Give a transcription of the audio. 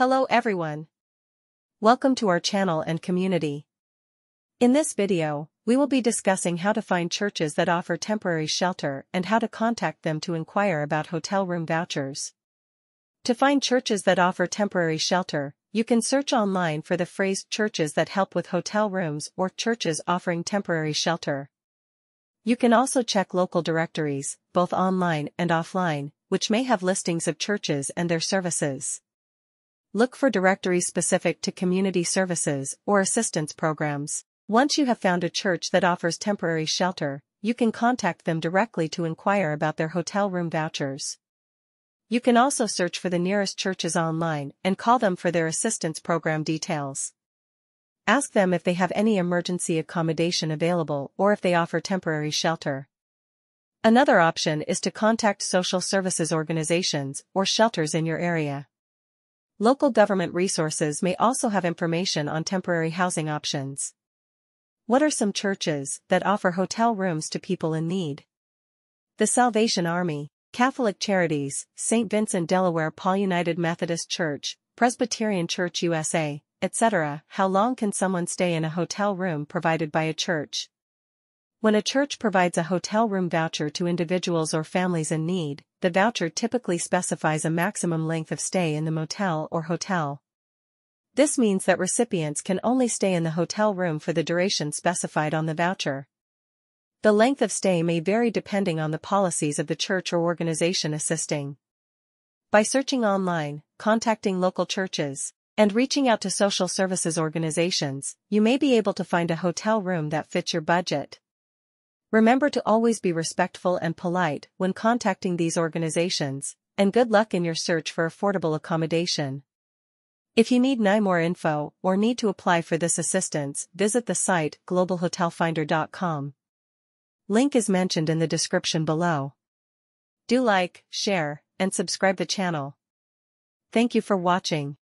Hello everyone. Welcome to our channel and community. In this video, we will be discussing how to find churches that offer temporary shelter and how to contact them to inquire about hotel room vouchers. To find churches that offer temporary shelter, you can search online for the phrase churches that help with hotel rooms or churches offering temporary shelter. You can also check local directories, both online and offline, which may have listings of churches and their services. Look for directories specific to community services or assistance programs. Once you have found a church that offers temporary shelter, you can contact them directly to inquire about their hotel room vouchers. You can also search for the nearest churches online and call them for their assistance program details. Ask them if they have any emergency accommodation available or if they offer temporary shelter. Another option is to contact social services organizations or shelters in your area. Local government resources may also have information on temporary housing options. What are some churches that offer hotel rooms to people in need? The Salvation Army, Catholic Charities, St. Vincent Delaware Paul United Methodist Church, Presbyterian Church USA, etc. How long can someone stay in a hotel room provided by a church? When a church provides a hotel room voucher to individuals or families in need, the voucher typically specifies a maximum length of stay in the motel or hotel. This means that recipients can only stay in the hotel room for the duration specified on the voucher. The length of stay may vary depending on the policies of the church or organization assisting. By searching online, contacting local churches, and reaching out to social services organizations, you may be able to find a hotel room that fits your budget. Remember to always be respectful and polite when contacting these organizations, and good luck in your search for affordable accommodation. If you need more info or need to apply for this assistance, visit the site globalhotelfinder.com. Link is mentioned in the description below. Do like, share, and subscribe the channel. Thank you for watching.